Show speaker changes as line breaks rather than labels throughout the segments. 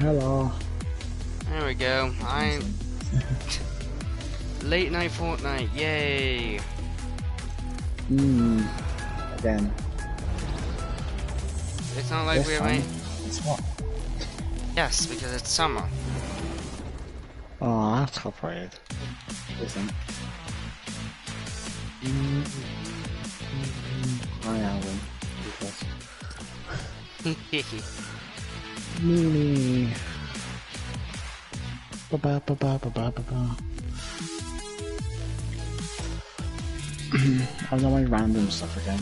Hello.
There we go. I'm late night Fortnite. Yay!
Hmm. Again.
It's not like
This
we have
time,
any.
It's what?
Yes, because it's summer.
Oh, that's copyrighted. Isn't. Mm, I am. Because. Meanie. Ba ba ba ba ba ba ba got my random stuff again.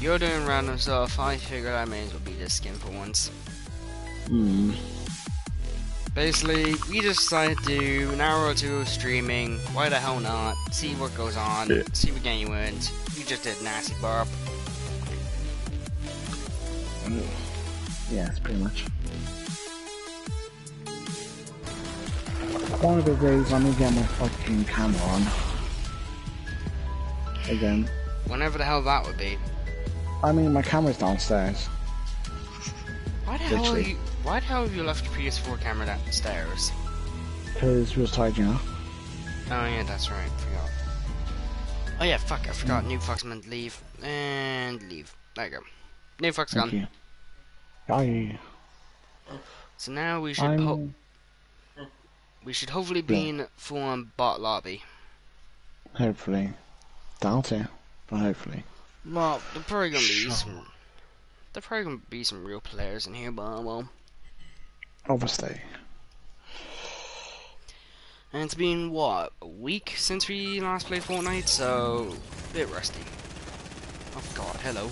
You're doing random stuff. I figured I may as well be this skin for once.
Hmm.
Basically, we just decided to do an hour or two of streaming. Why the hell not? See what goes on.
Yeah.
See what game you wins. You just did nasty barb.
Yeah, it's pretty much. One of the days let me get my fucking camera on. Again.
Whenever the hell that would be.
I mean, my camera's downstairs.
Why the hell are you? Why the hell have you left your PS4 camera downstairs?
Because we was you up.
Oh yeah, that's right. Forgot. Oh yeah, fuck. I forgot. Mm. New Fox meant leave and leave. There you go. New Fox
Thank
gone.
you.
So now we should ho we should hopefully be in full on bot lobby.
hopefully. Doubt it, but hopefully.
Well, there probably gonna be some. There probably gonna be some real players in here, but well.
Obviously.
And it's been what a week since we last played Fortnite, so a bit rusty. Oh God, hello.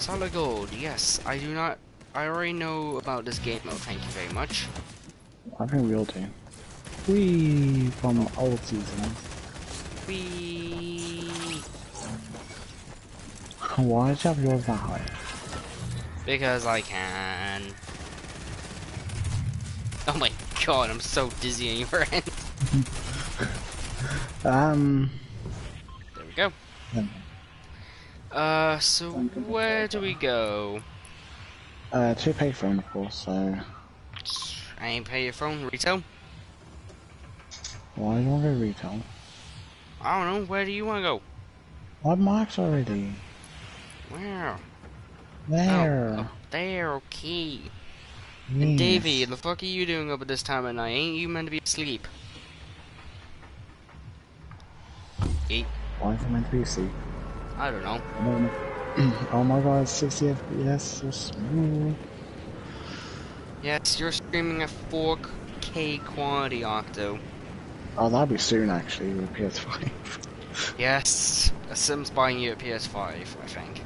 Solid gold. Yes, I do not. I already know about this game mode. Thank you very much.
I think we all do. We from old seasons.
We
Why did you have yours that high?
because I can. Oh my God, I'm so dizzy on your end.
Um.
There we go.
Yeah.
Uh, so where do we go?
Uh, to pay phone, of course. So
I ain't pay your phone retail.
why do you want to go retail?
I don't know. Where do you want to go?
I've marked already.
Where?
There.
Oh, there. Okay.
Yes.
And Davey, the fuck are you doing up at this time of night? Ain't you meant to be asleep? Eight.
Why is it meant to be asleep?
I don't know.
oh my god, 60 FPS, so smooth.
Yes, you're streaming at 4K quality, Octo.
Oh, that'll be soon actually with PS5.
Yes, a Sim's buying you a PS5, I think.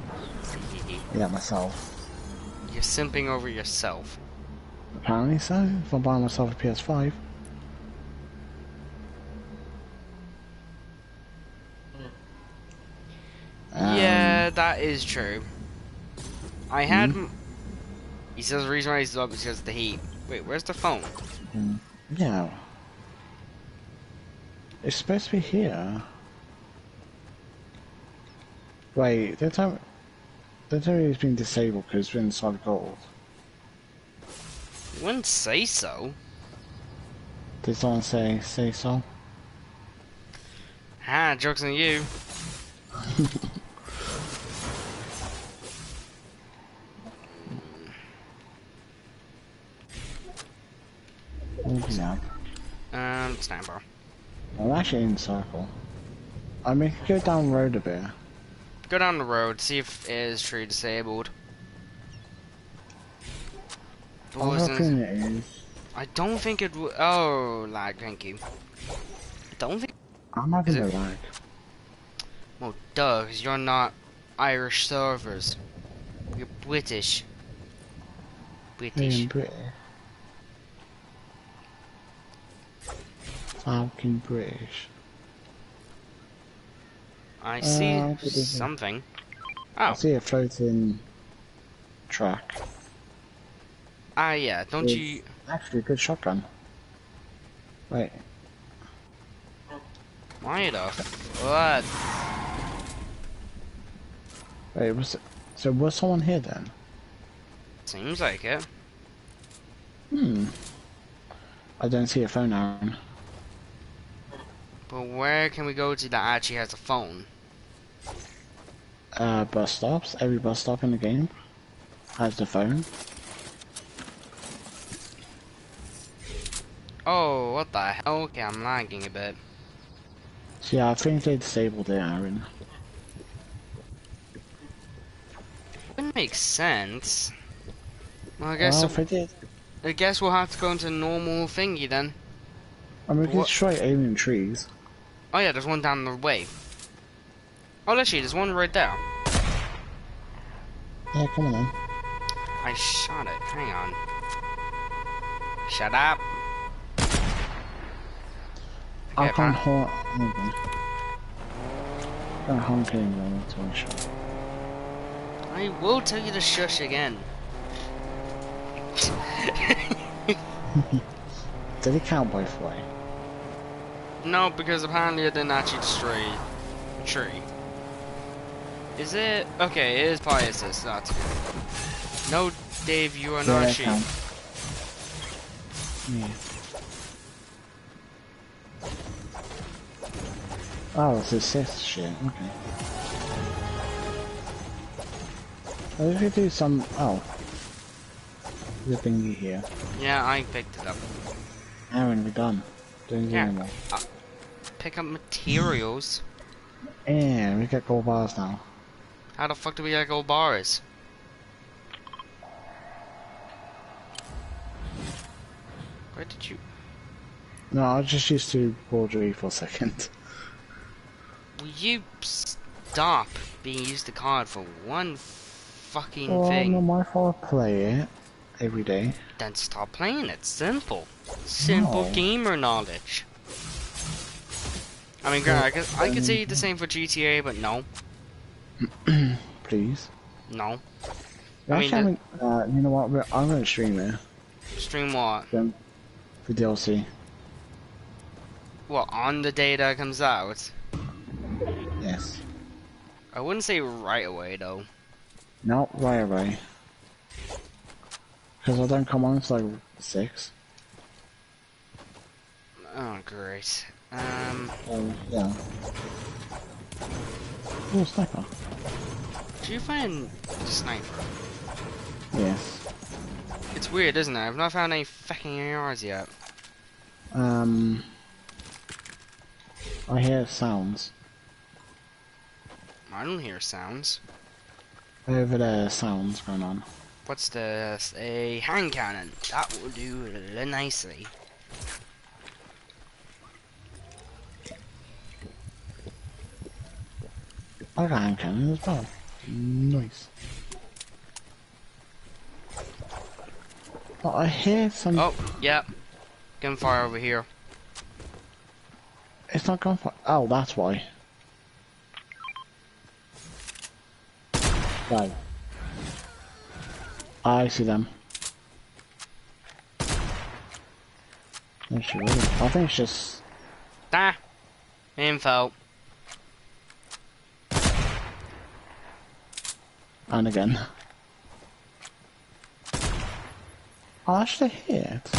yeah, myself.
You're simping over yourself.
Apparently so, if I'm buying myself a PS5. Um,
yeah, that is true. I had.
Hmm?
He says the reason why he's up is because of the heat. Wait, where's the phone?
mm, Yeah. It's supposed to be here. Wait, don't tell me. Don't tell me it's been disabled because been solid gold.
You wouldn't say so.
Did someone say say so?
Ha, joke's on you.
Oh, yeah.
Um, stand by.
I'm actually in circle. I mean, go down the road a bit.
Go down the road, see if it is tree disabled.
I'm hoping it is.
I don't think it would. Oh, lag, thank you. I don't think.
I'm having a lag.
Well, duh, 'cause you're not Irish servers. You're British. British.
British. Fucking British.
I see
Uh, what is it?
something.
I
Oh,
see a floating track.
ah, yeah. Don't
Yes.
you?
Actually, a good shotgun. Wait,
Why the? What?
wait, was it, so was someone here then?
Seems like it.
Hmm. I don't see a phone, Aaron.
But where can we go to that actually has a phone?
Uh, bus stops. Every bus stop in the game has the phone.
Oh, what the hell? Okay, I'm lagging a bit.
Yeah, I think they disabled it, Aaron.
Wouldn't make sense. Well, I guess
Well, if I did,
I guess we'll have to go into normal thingy then.
I mean, we can
What-
destroy alien trees.
Oh yeah, there's one down the way. Oh, actually, there's one right there.
Yeah, come on then.
I shot it. Hang on. Shut up.
I
Okay,
can't honk. Okay. Anymore until I shot.
I will tell you to shush again.
Did it count both way?
No, because apparently it didn't actually destroy a tree. Is it? Okay, it is probably assist. That's good. No, Dave, you are
Yeah,
not a sheep.
Yeah. Oh, it's assist shit. Okay. What if we do some? Oh, the thingy here.
Yeah, I picked it up.
Aaron, we're done. Don't do
Yeah.
anymore.
Uh, Pick up materials.
And we got gold bars now.
How the fuck do we get gold bars? Where did you?
No, I just used to forgery for a second.
Will you stop being used the card for one fucking
Well,
thing?
no, my fault. Play it every day.
Then stop playing it. Simple. Simple
No.
gamer knowledge. I mean, I could, I could say the same for GTA, but no,
Please.
no.
I
mean,
uh, you know what? I'm gonna stream it.
Stream what?
Then for DLC.
What on the day that it comes out?
Yes.
I wouldn't say right away though.
Not right away. Because I don't come on until like six.
Oh, great. Um,
So yeah. Oh, sniper.
did you find the sniper?
Yes.
It's weird, isn't it? I've not found any fucking ARs yet.
Um. I hear sounds.
I don't hear sounds.
Over there, sounds going on.
What's this? A hand cannon. That will do really nicely.
I got hand cannon as well. Nice. But I hear some.
Oh, yep. Gunfire over here.
It's not gunfire. Oh, that's why. Right. I see them. I think it's just.
Ah! Info.
And again. I actually hear it.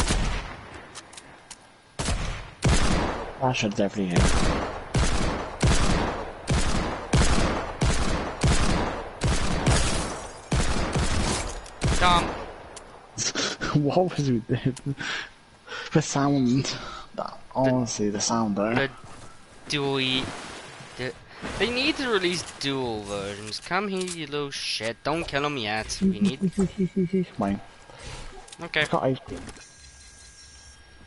I should definitely hear it.
Tom.
what was with the, the sound? That, honestly, the sound though.
The dual e the, They need to release dual versions. Come here, you little shit. Don't kill him yet. We need.
Mine.
Okay.
Got ice cream.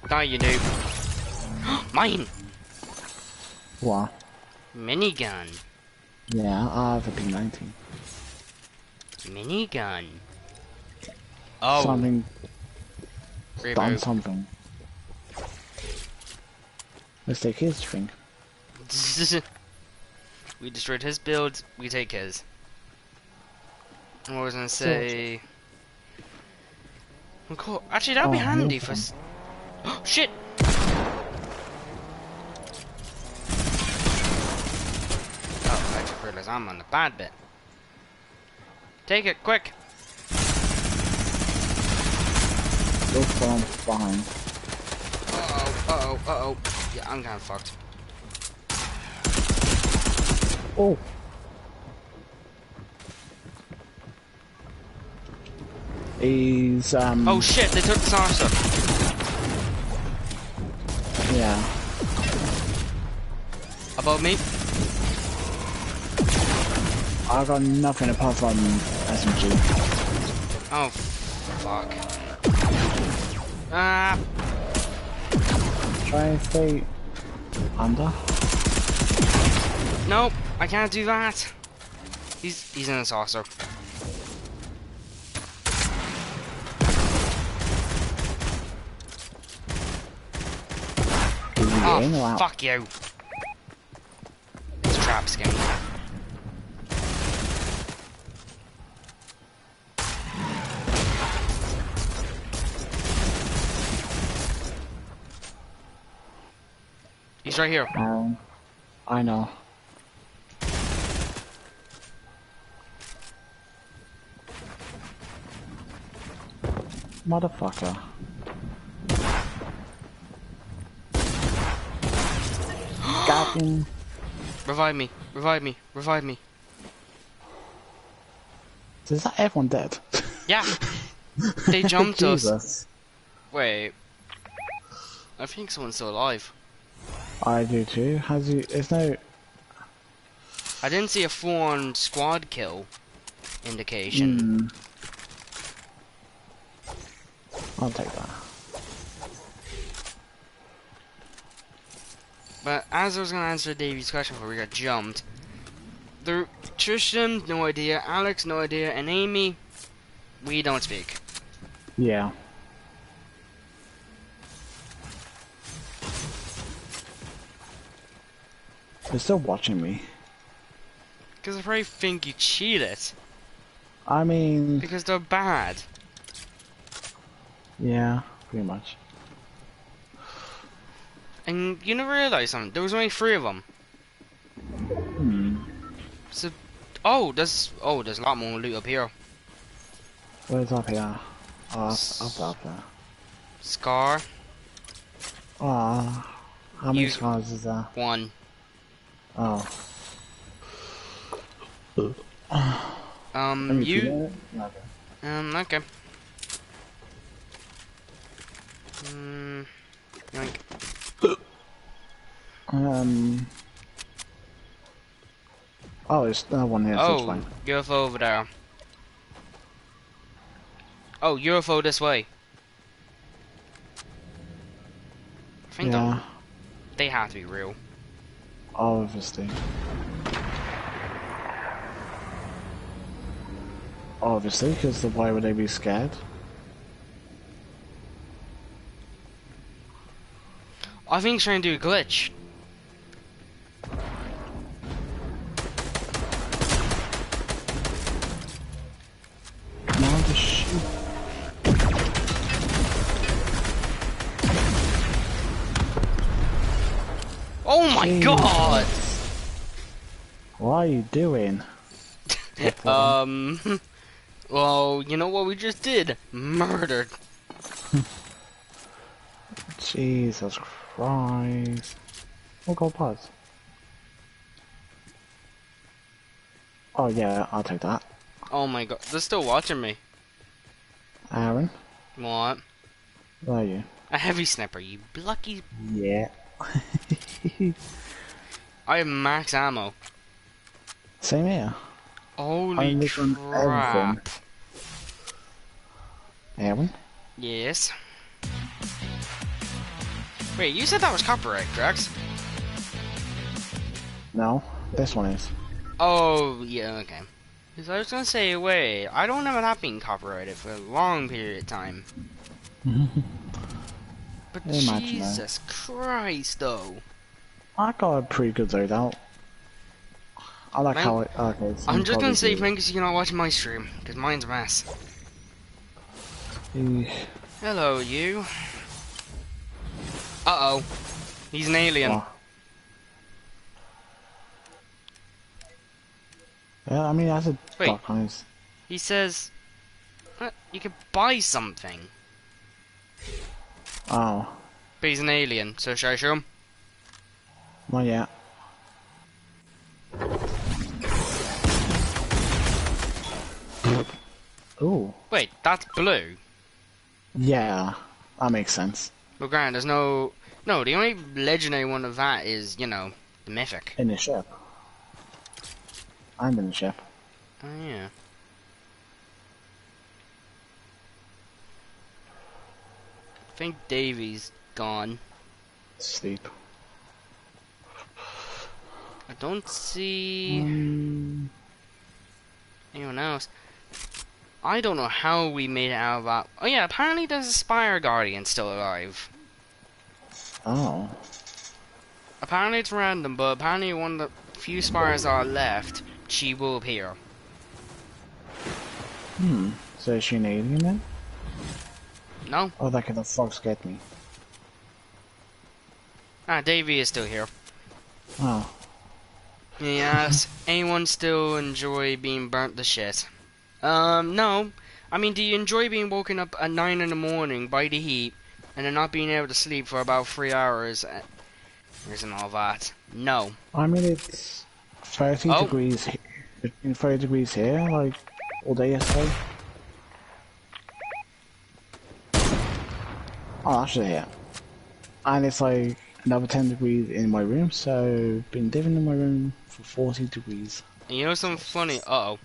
Die, you noob. Mine!
What?
Minigun.
Yeah, I have a P90.
Minigun. Oh,
Something, done
reboot.
something. Let's take his drink.
we destroyed his build, we take his. And What was I gonna say? Oh, cool. Actually, that'd be
Oh,
handy for. s- Shit! Oh, I just realized I'm on the bad bit. Take it, quick!
Look from behind.
Uh-oh, uh-oh, uh-oh. Yeah, I'm kinda fucked.
Oh! He's, um...
Oh shit, they took the saucer.
Yeah.
About me?
I got nothing apart from SMG.
Oh, fuck. Ah,
Try and stay under.
nope, I can't do that. He's, he's in a saucer. Oh,
in or out?
fuck you. It's a trap skin. He's right here.
Um, I know. Motherfucker. Got him.
Revive me, revive me, revive me.
Is that everyone dead?
Yeah. They jumped us. Wait. I think someone's still alive.
I do too. Has you? There's no.
I didn't see a full-on squad kill indication.
Hmm. I'll take that.
But as I was gonna answer Davy's question before we got jumped, the Tristan, no idea, Alex, no idea, and Amy, we don't speak.
Yeah. They're still watching me.
Because I probably think you cheated.
I mean,
Because they're bad.
Yeah, pretty much.
And you never realised something. There was only three of them.
Hmm.
So, oh, there's oh, there's a lot more loot up here.
Where's up here? Oh, up, up, up there.
Scar,
Ah, how many
You-
scars is there?
one.
Oh.
Um,
Let me see
you,
that. Okay.
um, okay. Hmm. yoink.
Um. Oh, there's no one here,
Oh,
fine.
UFO over there. Oh, UFO this way. I think
Yeah,
they have to be real.
obviously. Obviously, because why would they be scared?
I think he's trying to do a glitch.
Now just shoot.
Oh my
Jesus.
god!
What are you doing?
Um. Well, you know what we just did? Murdered.
Jesus Christ. Oh, go pause. Oh yeah, I'll take that.
Oh my god, they're still watching me.
Aaron,
What?
where are you?
A heavy sniper, you lucky.
Yeah.
I have max ammo.
Same here.
Holy
I'm
crap.
Aaron?
Yes. Wait, you said that was copyright, Drax?
No, this one is.
Oh, yeah, okay. Because I was gonna say, wait, I don't remember that being copyrighted for a long period of time. But
Imagine that.
Jesus Christ, though.
I got a pretty good loadout. I like
Man,
how it. Okay, so
I'm just gonna say you you're not watching my stream, because mine's a mess.
do-
Hello, you. Uh-oh. He's an alien.
What? Yeah, I mean, that's a
Wait.
dark eyes.
He says, "Uh, you could buy something.
Oh,
But he's an alien, so should I show him?
not yeah. Ooh,
Wait, that's blue.
yeah, that makes sense.
Well, Grant, there's no... No, the only legendary one of that is, you know, the mythic.
In the ship. I'm in the ship.
Oh, yeah. I think Davy's gone.
Sleep.
I don't see
Mm,
anyone else. I don't know how we made it out of that. Oh yeah, apparently there's a Spire Guardian still alive.
oh,
Apparently it's random, but apparently one of the few Spires that are left, she will appear.
hmm. So is she an alien then?
No?
Oh, that could the fox get me.
Ah, Davy is still here.
Oh,
Yes, anyone still enjoy being burnt to shit? Um, no. I mean, do you enjoy being woken up at 9 in the morning by the heat and then not being able to sleep for about 3 hours? Isn't all that? No.
I mean it's 30
Oh.
degrees. he- It's 30 degrees here, like all day yesterday. Oh, actually, yeah. And it's like another 10 degrees in my room, so been living in my room for 40 degrees.
And you know something funny? Uh oh.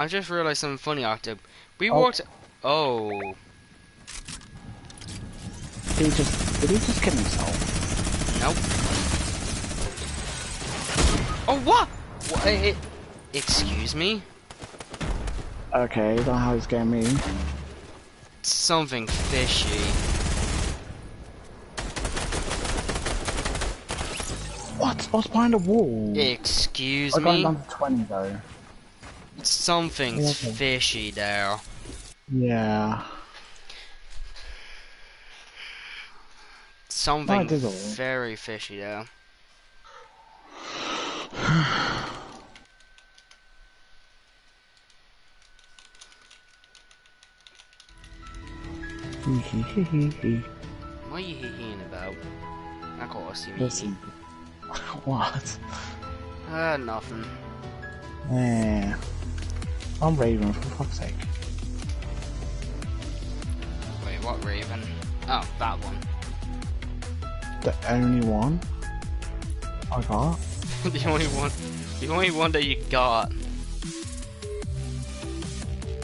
I just realized something funny, Octo. We
Oh.
walked. Oh.
Did he just, did he just kill himself?
Nope. Oh, what? what eh, excuse me?
Okay, don't know how he's getting me.
Something fishy.
What? I was behind a wall.
Excuse me.
I got down to 20 though.
Something's fishy there.
Yeah.
Something very fishy there. What are you hearing about? Course, you mean.
Listen. what?
Uh, nothing.
Yeah. I'm Raven, for fuck's sake.
Wait, what Raven? Oh, that one.
The only one I got?
the only one. The only one that you got.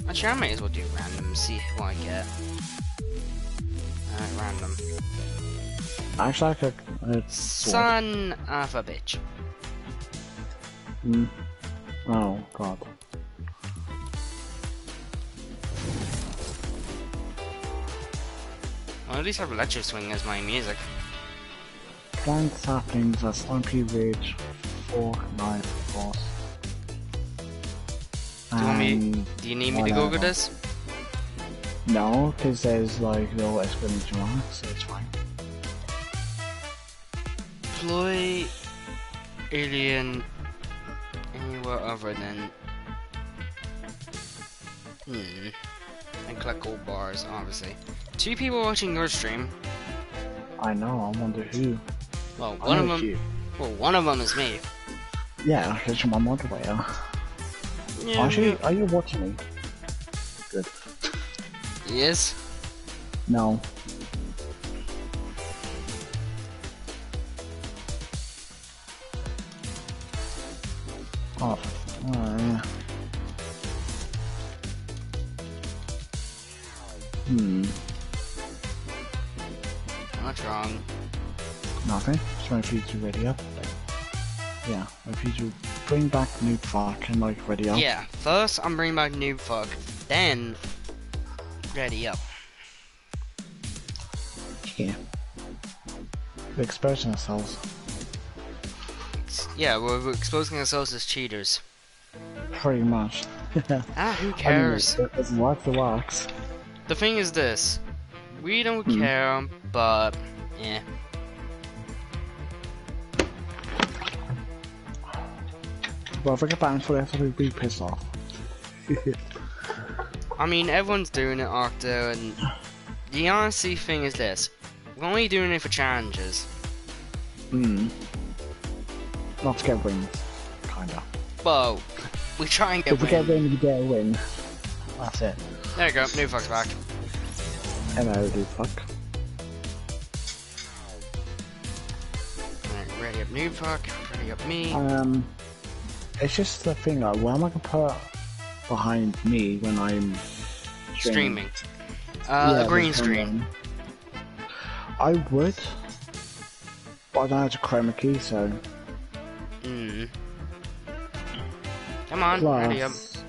Actually, I might as well do random, see what I get. Alright, random.
Actually, I could. Sword.
Son of a bitch.
Hmm. Oh, God.
Well, at least I have Electro Swing as my music.
Plant saplings at Slumpy Ridge, Fork, Knife, Boss.
Do you want me- Do you need me to Google
whatever.
this?
No, because there's like no explanation marks, so it's fine.
Deploy alien anywhere other than. Hmm. And collect gold bars, obviously. Two people watching your stream.
I know, I wonder who.
Well, one of them.
you.
Well, one of them is me.
Yeah, you're my moderator.
Yeah.
Actually, are you watching me? Good.
Yes.
No. Oh, oh yeah. Hmm,
What's wrong?
nothing. Just for you to ready up. Yeah, for you bring back Noob Fuck and like ready up.
Yeah. First, I'm bringing back Noob Fuck. Then, ready up.
Yeah. We're exposing ourselves.
Yeah, we're, we're exposing ourselves as cheaters.
Pretty much.
Ah, who
I mean,
cares?
it- it's the works.
The thing is this. We don't
Hmm.
care, but yeah.
Well, if I get banned for this, I'll be pissed off.
I mean, everyone's doing it, Octo, and the honestly thing is this: we're only doing it for challenges.
Hmm. Not to get wins, kinda.
But we try and get
If we get
win.
win, we get a win. That's it.
There you go, new fuck's back.
Hello, dude. Fuck.
Right, ready up new fuck, ready up me.
Um, it's just the thing. Like, what am I gonna put behind me when I'm
Streaming. Uh,
Yeah,
a green screen.
I would, but I don't have a chroma key, so.
Hmm. Come on, ready up.
Plus.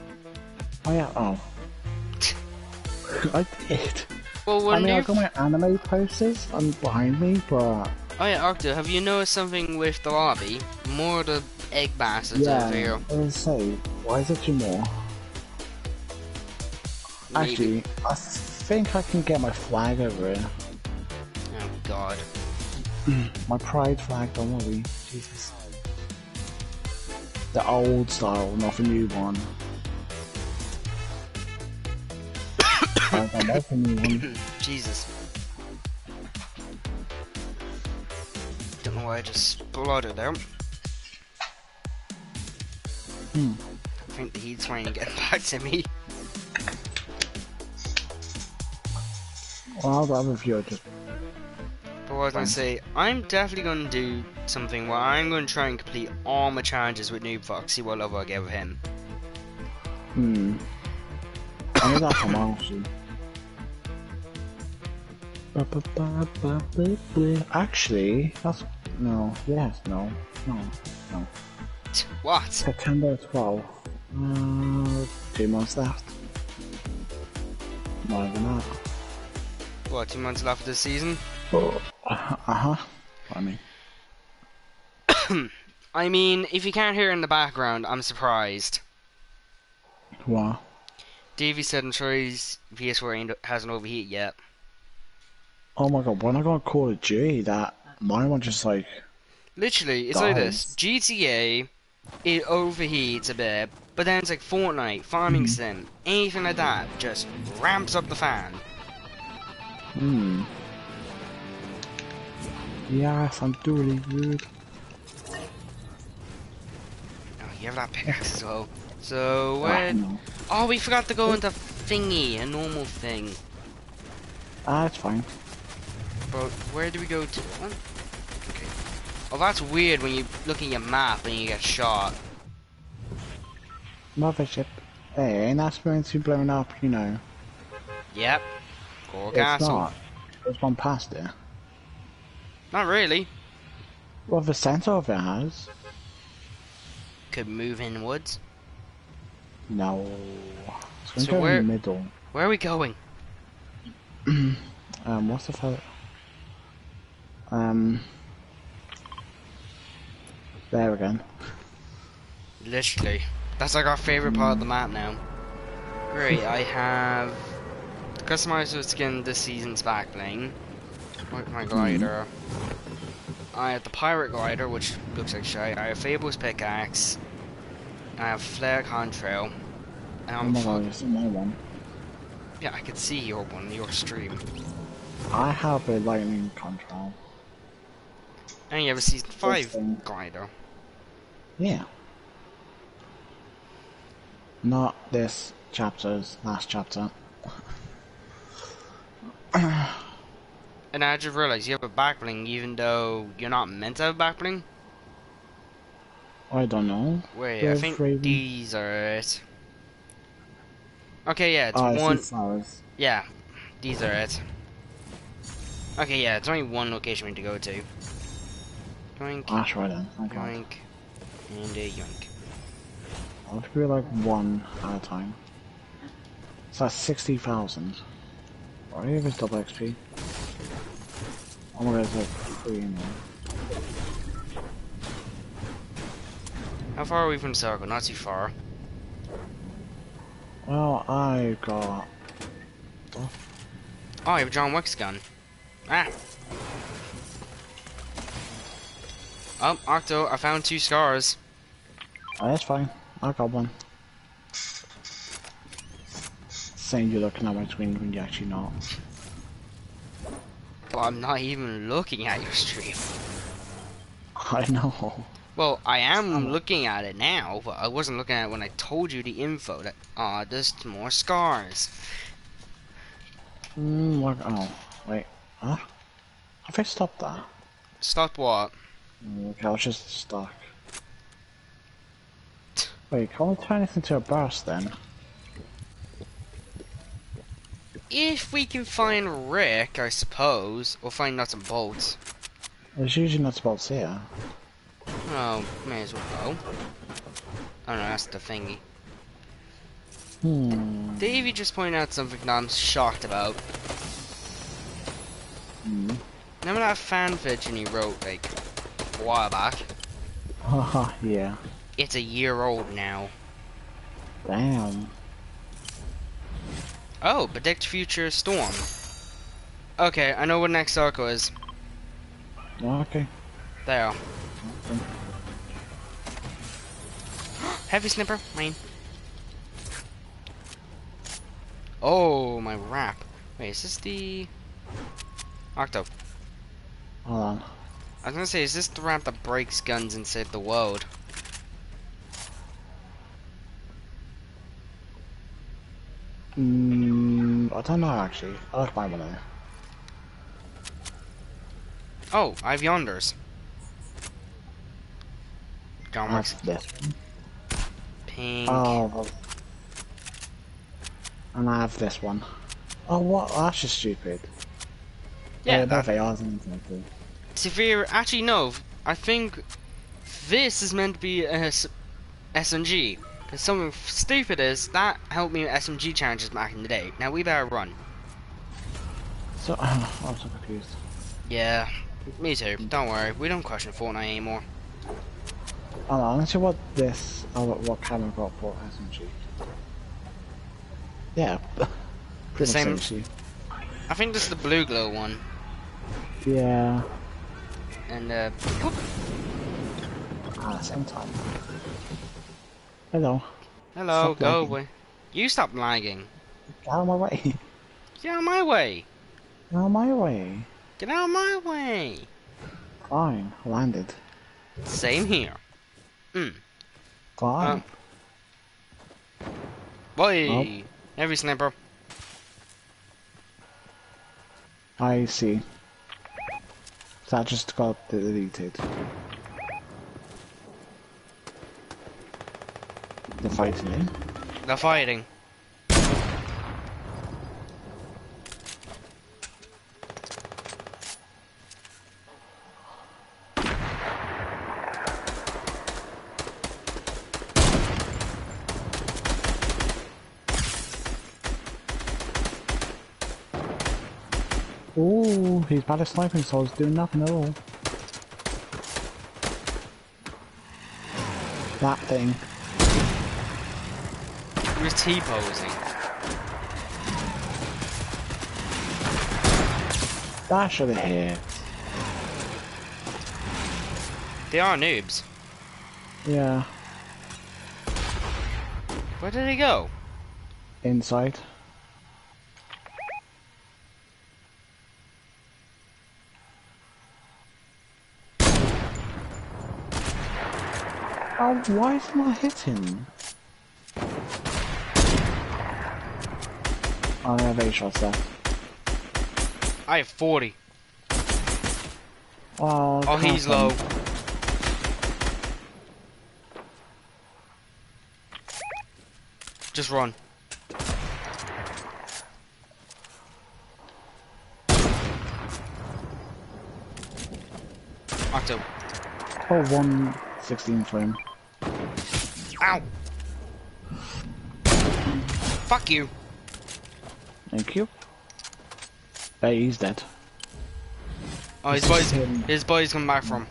Oh yeah. Oh. I did.
Well,
I
when
mean,
new
I got my anime posters on behind me, but
Oh yeah, Octo, have you noticed something with the lobby? More of the egg bastards
yeah.
over here.
I was say, why is it two more?
Maybe.
Actually, I think I can get my flag over here.
Oh god.
My pride flag, don't worry. Jesus. The old style, not the new one.
Jesus. Don't know why I just spluttered out.
Hmm.
I think the heat's trying to get back to me.
Well, the other viewer just.
But what I was gonna say, I'm definitely gonna do something where I'm gonna try and complete all my challenges with Noob Fox, see what level I get with him.
Hmm. I know that's a actually. Actually, that's. No, yes, no, no, no.
What?
September 12th. Uh, two months left. Not even that.
What, two months left of the season?
Uh huh. I mean,
I mean, if you can't hear in the background, I'm surprised.
what?
Davey said I'm sure his PS4 hasn't overheated yet.
Oh my god, when I got Call of Duty, that mine was just like,
Literally, it's like this. GTA, it overheats a bit, but then it's like Fortnite, Farming
Mhm.
Sim, anything like that, just ramps up the fan.
hmm. Yes, I'm doing good.
Oh, you have that pickaxe as well. So, where...
no.
Oh, we forgot to go into thingy, a normal thing.
Ah, it's fine.
But where do we go to? Oh, okay. Oh, that's weird when you look at your map and you get shot.
Mothership. Hey, ain't that supposed to be blown up, you know?
Yep. Core
It's not. It's gone past it.
Not really.
Well, the center of it has.
Could move in woods.
No. It's
So
go
where-
in the middle.
Where are we going?
Um, what's the photo? Um. There again.
Literally. That's like our favorite part of the map now. Great, I have customized with skin this season's back bling. Like my glider. I have the pirate glider, which looks like shite. I have Fable's pickaxe. I have flare contrail. And
Oh
I'm
my
fuck-
god, my one.
yeah, I could see your one, your stream.
I have a lightning control.
And you have a season five glider.
Yeah. Not this chapter's last chapter.
And I just realized you have a back bling even though you're not meant to have back bling.
I don't know.
Wait, I
There's
think
Raven.
these are it. Okay, yeah, it's
Oh, I
one.
flowers.
Yeah, these are it. Okay, yeah, it's only one location we need to go to. Yoink,
Ah, sure then. Okay.
yoink, and a yoink.
I'll have to do like one at a time. So that's 60,000. Or if it's double XP. Oh my god, it's like three in there.
How far are we from the circle? Not too far.
Well, I got.
Oh, you have John Wick's gun. Ah. Oh, Octo, I found two scars.
Oh, that's fine. I got one. saying you're looking at my screen when you're actually not.
But I'm not even looking at your stream.
I know.
Well, I am looking at it now, but I wasn't looking at it when I told you the info that, ah, uh, there's more scars.
Hmm, what? Oh, wait. Huh? Have I stopped that?
Stopped what?
Mm, okay, I was just stuck. Wait, can we turn this into a bus then?
If we can find Rick, I suppose, we'll find nuts and bolts.
There's usually nuts and bolts here.
Oh, may as well go. Oh no, that's the thingy.
Hmm.
Davey just pointed out something that I'm shocked about.
Hmm.
Remember that fan fiction he wrote, like, a while back?
Haha, yeah.
It's a year old now.
Damn.
Oh, predict future storm. Okay, I know what next circle is.
Okay.
There. Okay. Heavy snipper, mine. Oh, my wrap. Wait, is this the... Octo.
Hold on.
I was gonna say, is this the wrap that breaks guns and save the world?
Mm, I don't know actually. I like my one there.
Oh, I have yonders.
Gone That's this one.
Pink.
Oh, and I have this one. Oh, what? Oh, that's just stupid.
Yeah,
oh,
that...
they are something.
Severe. Actually, no. I think this is meant to be a SMG. Because something stupid is, that helped me with SMG challenges back in the day. Now we better run.
So, uh, I'm so confused.
Yeah, me too. Don't worry, we don't question Fortnite anymore.
Oh, I'm not sure what this, oh, what, what camera got for SMG. Yeah,
the same. I think this is the blue glow one.
Yeah.
And uh.
Ah, same time. Hello.
Hello, stop go lagging. away. You stop lagging.
Get out of my way.
Get out of my way.
Get out of my way.
Get out of my way.
Fine, landed.
Same here. Hmm.
Fine.
Uh, boy, oh. heavy sniper.
I see. That just got deleted. The fighting, eh?
The fighting.
He's bad at sniping, so he's doing nothing at all. That thing.
He was T-posing.
That should have hit.
They are noobs.
Yeah.
Where did he go?
Inside. Oh, why is not hitting? I have 8 shots left.
I have 40.
Oh,
oh he's low. Just run. Octo.
Oh, 116 frame.
Ow! Fuck you.
Thank you. Hey, he's dead.
Oh, his boy's his boy's coming back from.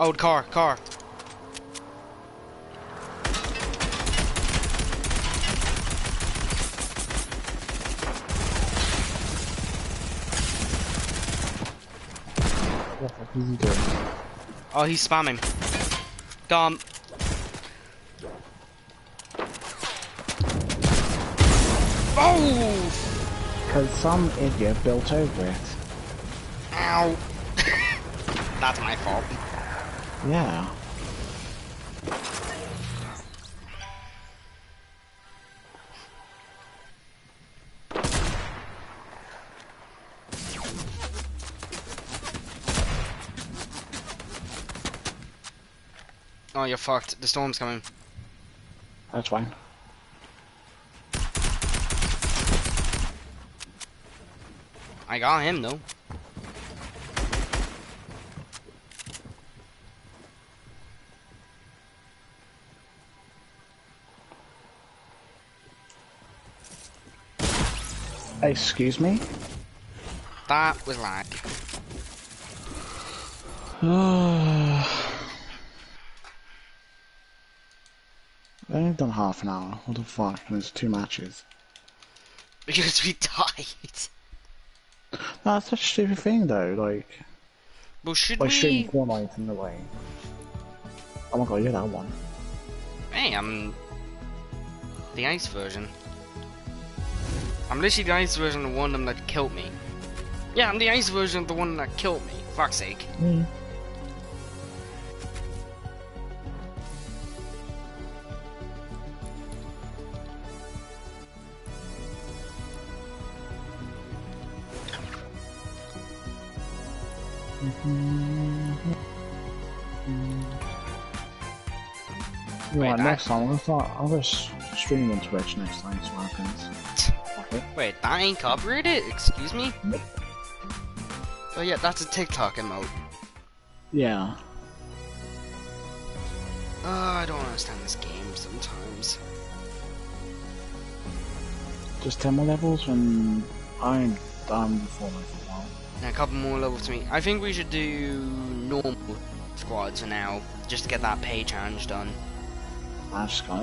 Oh, car, car.
What the fuck is he doing?
Oh, he's spamming. Gone.
Because some idiot built over it.
Ow! That's my fault.
Yeah.
Oh, you're fucked. The storm's coming.
That's fine.
I got him though.
Excuse me?
That was lag.
I've only done half an hour. What the fuck? And there's two matches.
Because we died.
That's such a stupid thing though, like,
Well, should
like shooting
we...
Fortnite in the way. Oh my god, yeah, that one.
Hey, I'm... The ice version. I'm literally the ice version of the one of them that killed me. Yeah, I'm the ice version of the one that killed me. Fuck's sake.
Mm.
Wait,
Right,
that-
next time I'm gonna start. I'm gonna stream on Twitch next time. See what happens. Okay.
Wait, that ain't copyrighted? Excuse me?
Nope.
Oh yeah, that's a TikTok emote.
Yeah.
Uh, I don't understand this game sometimes.
Just ten more levels, and I'm done before my for a while.
And a couple more levels to me. I think we should do normal squads for now, just to get that pay challenge done.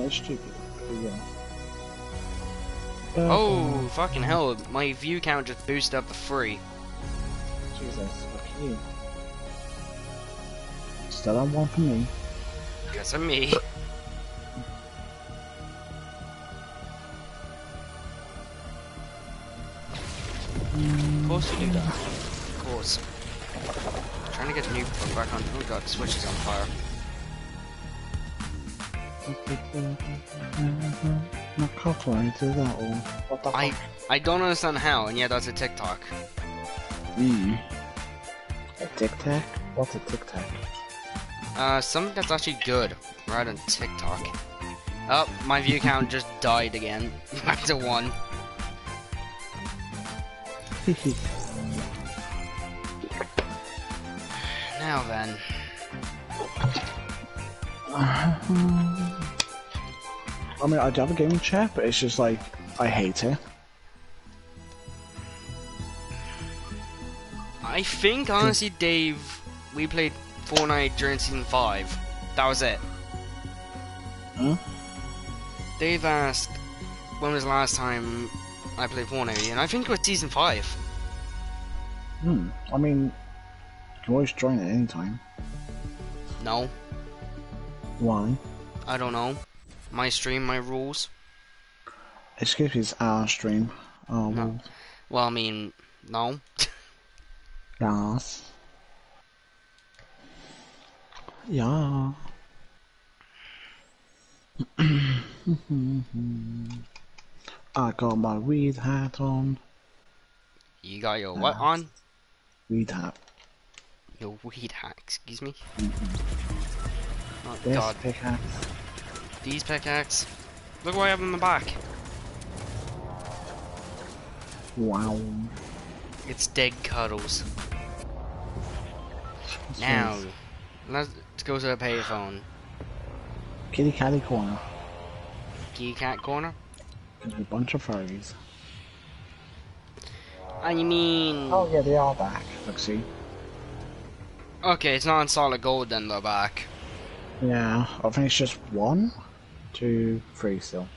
Stupid. Yeah.
Oh, fucking hell, my view count just boosted up to three.
Jesus, fuck you. Still on one for me.
Because of me. Mm. Of course we do that. Of course. Trying to get the new plug back on. Oh god, the switch is on fire.
Not copyrighted at all. What the
I? I don't understand how, and yeah, that's a TikTok.
Mm. A tic tac? What's a tic tac?
Uh, something that's actually good, right on TikTok. Oh, my view count just died again. Back to one. Now then.
I mean, I do have a gaming chair, but it's just like, I hate it.
I think, honestly, Dave, we played Fortnite during Season 5. That was it.
Huh?
Dave asked, when was the last time I played Fortnite? And I think it was Season 5.
Hmm. I mean, you can always join at any time.
No,
Why?
I don't know. My stream, my rules.
Excuse me, it's our stream. Oh,
No.
well,
Well, I mean, no.
yes. Yeah. I got my weed hat on.
You got your what on?
Weed hat.
Your weed hat, excuse me? Mm-hmm. Oh
This
god,
pickaxe.
these pickaxe. Look what I have in the back.
Wow.
It's dead cuddles. Now, let's go to the payphone.
Kitty Catty Corner.
Kitty cat corner?
There's a bunch of furries.
I mean,
Oh yeah, they are back. Look, see.
okay, it's not on solid gold then. They're back.
Yeah, I think it's just one, two, three still.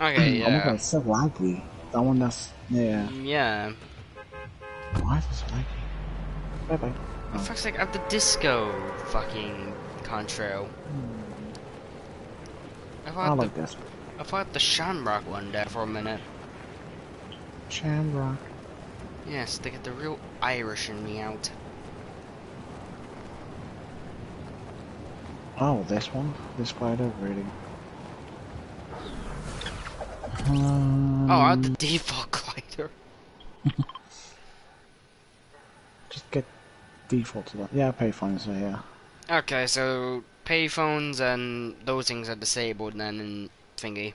Okay,
Oh my god,
yeah,
it's so laggy. That one that's yeah.
Mm, yeah.
Why is it so laggy? Bye bye.
Oh, fuck's sake, I have the disco fucking contrail. I
I
thought
like
the,
this.
I thought the Shamrock one there for a minute.
Shamrock.
Yes, they get the real Irish in me out.
Oh, this one? This glider? Really? Um,
Oh, I the default glider.
Just get default to that. Yeah, payphones are here.
Okay, so payphones and those things are disabled then in thingy.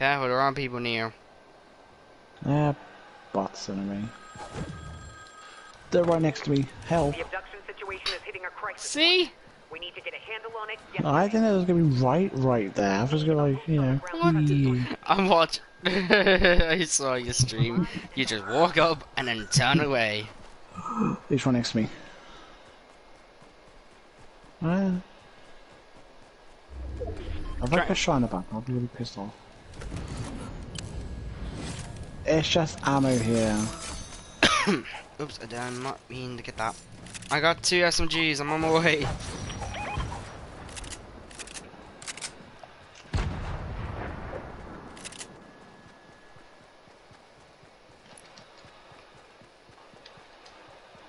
Well there aren't people near.
Yeah, bots enemy. They're right next to me. Help.
The abduction situation is hitting a crisis.
See?
We need to get a handle on it.
I think it was gonna be right, right there. I was gonna like, you know. whee.
I'm watching. I saw your stream. You just walk up and then turn away.
He's right next to me. Uh, if I
Try-
get shot in the back, I'll be really pissed off. It's just ammo here.
Oops, I did not mean to get that. I got two SMGs. I'm on my way.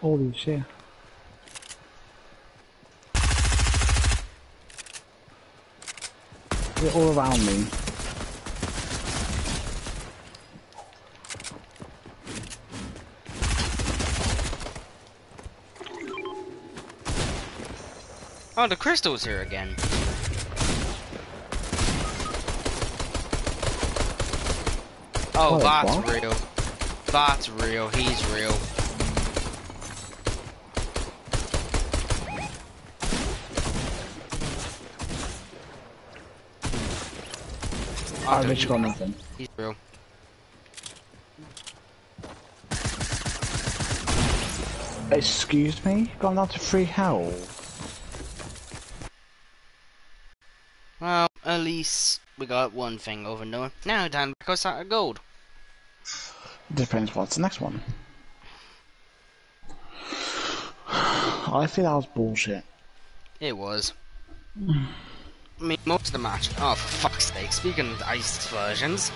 Holy shit. They're all around me.
Oh, the crystal's here again. Oh,
Oh,
that's
what?
real. That's real. He's real.
I literally got nothing.
He's real.
Excuse me? Gone down to free hell.
Well, at least we got one thing over and done. Now time because go start gold.
Depends what's the next one. I think that was bullshit.
It was. I mean, most of the match. Oh, for fuck's sake. Speaking of ice versions.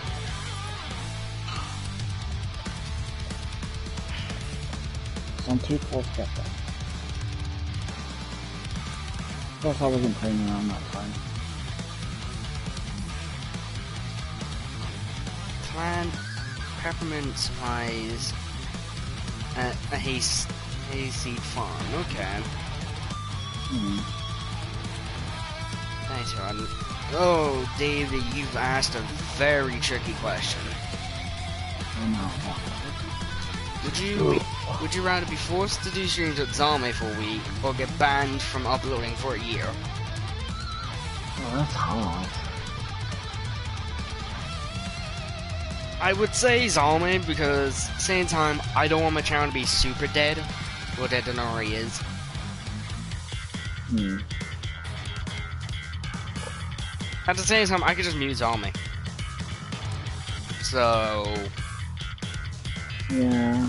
On two four step there. Plus I wasn't playing around that time.
Plant peppermint supplies at a hayseed farm. Okay.
Hmm.
Nice one. Oh, David, you've asked a very tricky question. Would you would you rather be forced to do streams with Zame for a week or get banned from uploading for a year?
Oh, that's hard.
I would say Zalman because same time I don't want my channel to be super dead. Well dead than already is.
Hmm.
At the same time I could just mute Zalman. So
Yeah.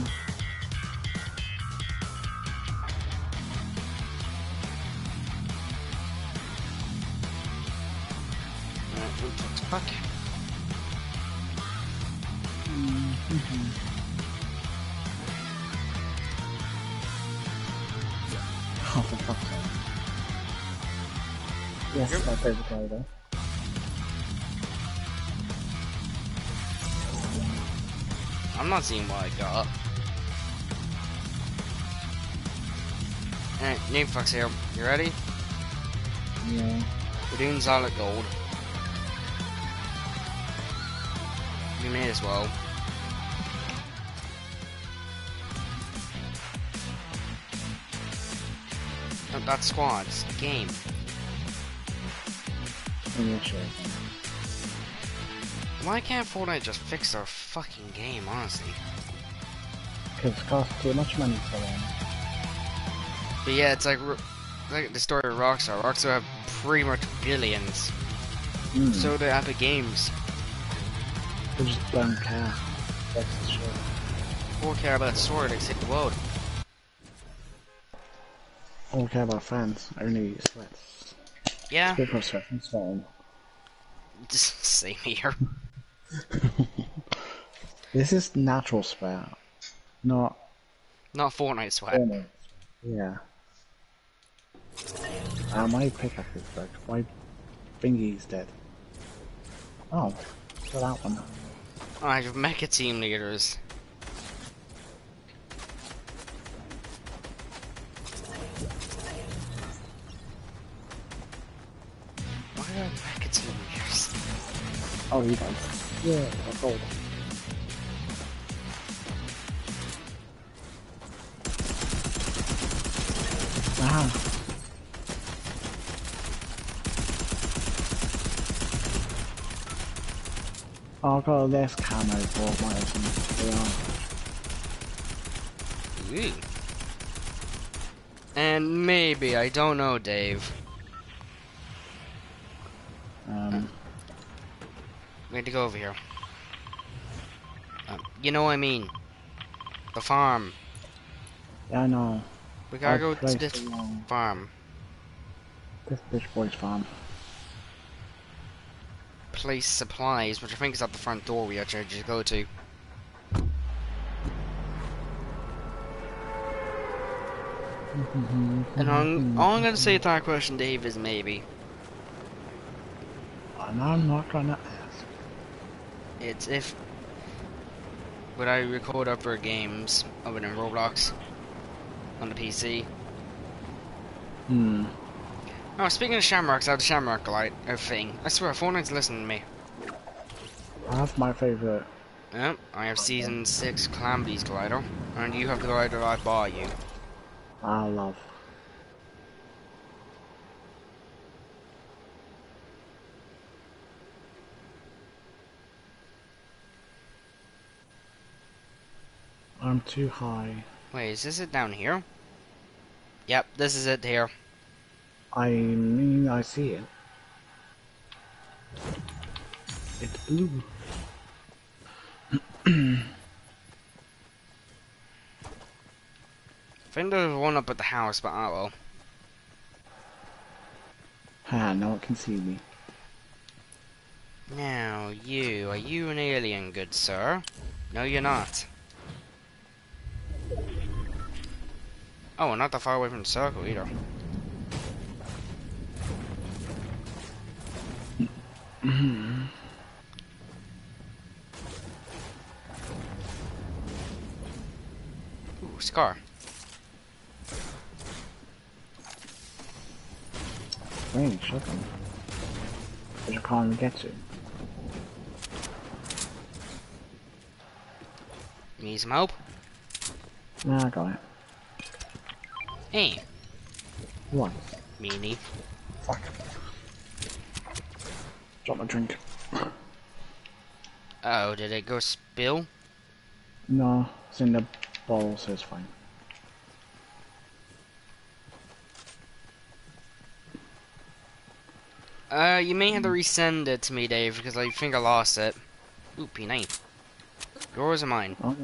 Not seeing what I got. Alright, Name Fox here. You ready?
Yeah.
We're doing solid gold. We may as well. No, that's squads. Game.
Yeah, sure.
Why can't Fortnite just fix their fucking game, honestly?
Because it costs too much money for them.
But yeah, it's like, like the story of Rockstar. Rockstar have pretty much billions.
Mm.
So do Epic Games.
they just don't care. That's the shit.
Who care about sword save the world?
Don't care about fans. Only sweats.
Yeah,
Good for surfing storm.
just same here.
This is natural sweat, not
Not Fortnite sweat.
hormones. Yeah. Uh, my pickaxe is broke. My thingy's dead. Oh, so that one.
I have mecha team leaders. Why are mecha team leaders?
Oh, he does. Yeah, gold. Ah. Oh, I've got less camo for my items.
Ooh. And maybe, I don't know, Dave.
Um,
We had to go over here. Um, you know what I mean. The farm.
yeah, I know.
We gotta
I
go to this
the um,
farm.
This bitch boy's farm.
Place supplies, which I think is at the front door we actually just go to. And I'm, all I'm gonna say to that question, Dave, is maybe.
And I'm not gonna ask.
It's if would I record upper games other than Roblox on the PC.
Hmm.
Oh, speaking of Shamrocks, I have the Shamrock light uh, thing. I swear, Fortnite's listening to me.
That's my favorite.
Yep, I have season six Calamity's glider, and you have the glider I bought you.
I love. I'm too high.
Wait, is this it down here? Yep, this is it here.
I mean, I see it. It's blue.
I think there's one up at the house, but oh well.
Ha, no one can see me.
Now, you, are you an alien, good sir? No, you're not. Oh, we're not that far away from the circle either. Mm-hmm. Ooh, Scar.
Wait, shut them. But you can't even get to.
Need some help?
Nah, I got it.
Hey,
What?
meanie.
Fuck. Drop my drink.
Oh, did it go spill?
No, it's in the bowl, so it's fine.
Uh, you may have to resend it to me, Dave, because I think I lost it. Ooh, P9. Yours or mine?
Oh.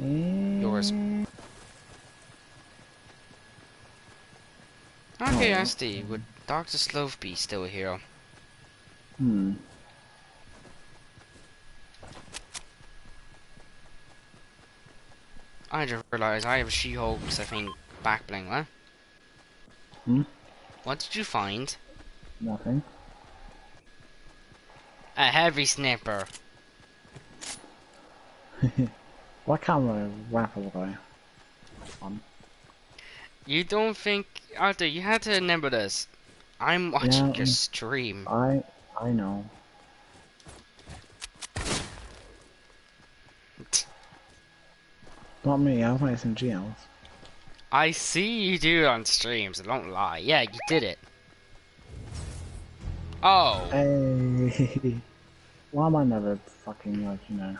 Yours. Okay,
Oh.
SD, would Dr. Sloth be still here?
Hmm.
I just realized I have a She-Hulk's, I think, back bling, huh?
Hmm?
What did you find?
Nothing.
A heavy snipper.
What camera raffle guy? On.
You don't think... Arthur, you had to remember this. I'm watching
Yeah,
your
mm.
stream.
I I know. Not me, I'm have my SMGLs.
I see you do on streams, don't lie. Yeah, you did it. Oh.
Hey. Why am I never fucking like you know?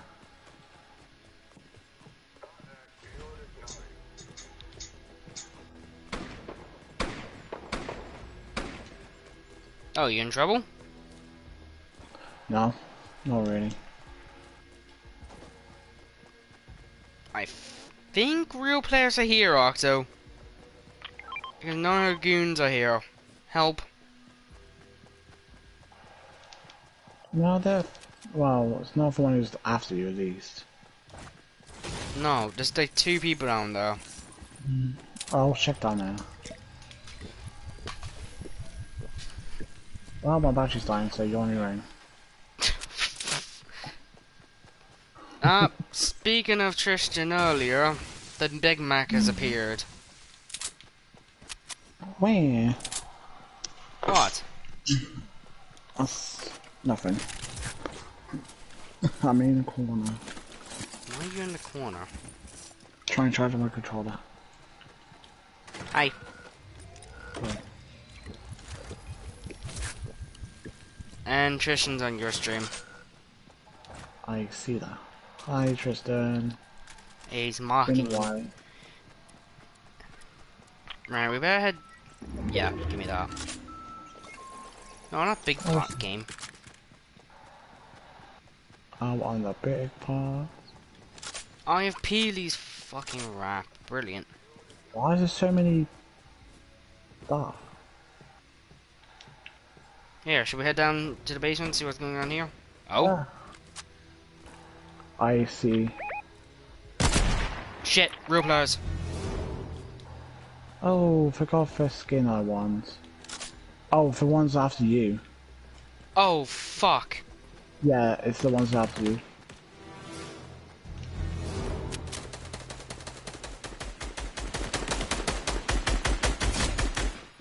Oh, you in trouble?
No, not really.
I think real players are here, Octo. Because none of our goons are here. Help.
No, that. Well, it's not the one who's after you, at least.
No, there's like two people down there.
Mm, I'll check down there. Well, my battery's dying, so you're on your own.
Ah, speaking of Tristan earlier, the Big Mac has appeared.
Where?
What?
That's nothing. I'm in the corner.
Why are you in the corner?
Try and charge my controller.
Hi.
Right.
And Tristan's on your stream.
I see that. Hi, Tristan.
He's
Been
mocking
a
Right, we better head. Yeah, give me that. No, not big
Oh.
game.
I'm on the big part.
I oh, have Peely's fucking rap. Brilliant.
Why is there so many stuff?
Here, should we head down to the basement and see what's going on here? Oh,
Ah. I see.
shit, real players.
Oh, forgot the skin I want. Oh, the ones after you.
Oh, fuck.
Yeah, it's the ones after you.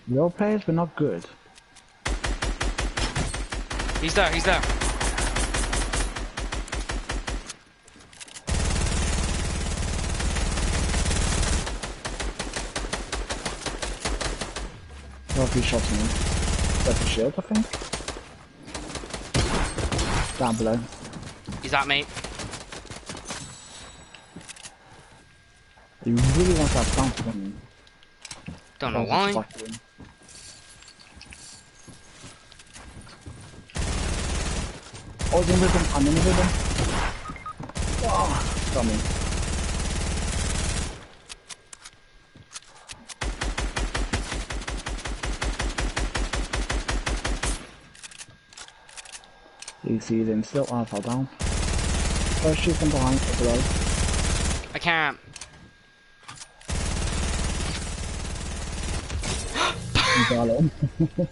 Your players were not good.
He's there, he's there.
Well, a few shots him. That's a shield, I think. Down below.
He's that, mate.
You really want that bounce on him.
Don't know why.
fuck him. Oh, in with him. I'm in with him. Oh, got. You see them still on fall down. First shoot from behind for below.
I can't.
You got him. oh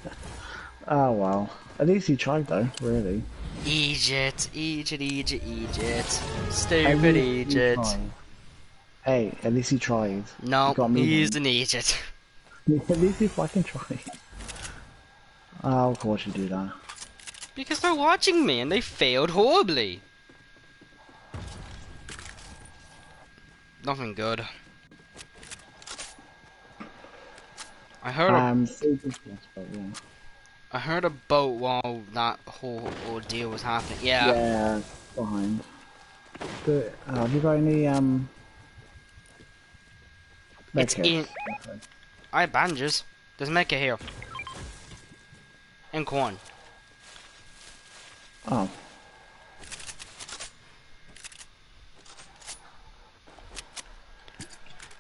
ah, wow. At least he tried though, really.
Egypt, Egypt, Egypt, Egypt. Stupid Egypt.
Hey, at least he tried.
No,
He
he's an Egypt.
At least he fucking tried. Oh, of course you do that.
Because they're watching me and they failed horribly. Nothing good. I heard
Um, three distance, but yeah.
I heard a boat while that whole ordeal was happening. Yeah.
Yeah, behind. But, uh, have you got any, um...
It's in- I have bandages. There's Mecca here. And corn.
Oh.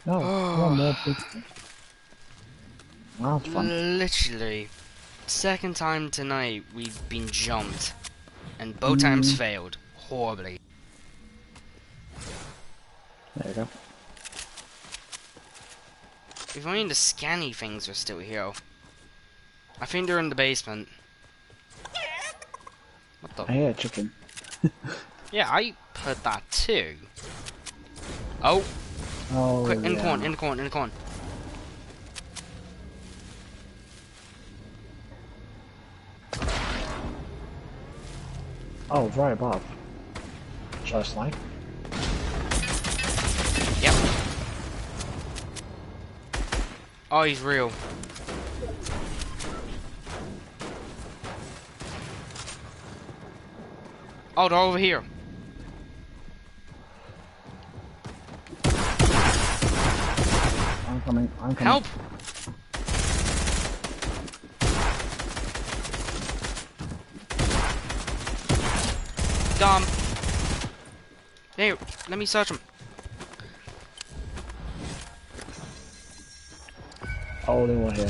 No, one more. That's fun.
Literally, second time tonight we've been jumped, and both times
Mm.
failed horribly.
There you go.
If only the scanny things are still here. I think they're in the basement. What the?
I hear a chicken.
Yeah, I heard that too. Oh,
Oh,
quick, in the corn, in the corn, in the corn.
Oh, right above. Just like.
Yep. Oh, he's real. Oh, they're over here.
I'm coming, I'm coming.
Help! Hey, let me search him.
Oh, they were here.